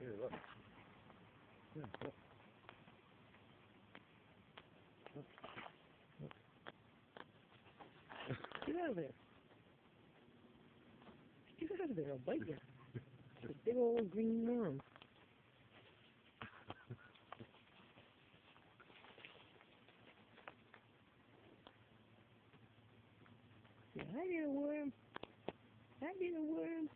Here, look. Yeah, look. Get out of there. Get out of there, I'll bite you. It's a big old green worm. Yeah, hi there, worm. Hi there, worm.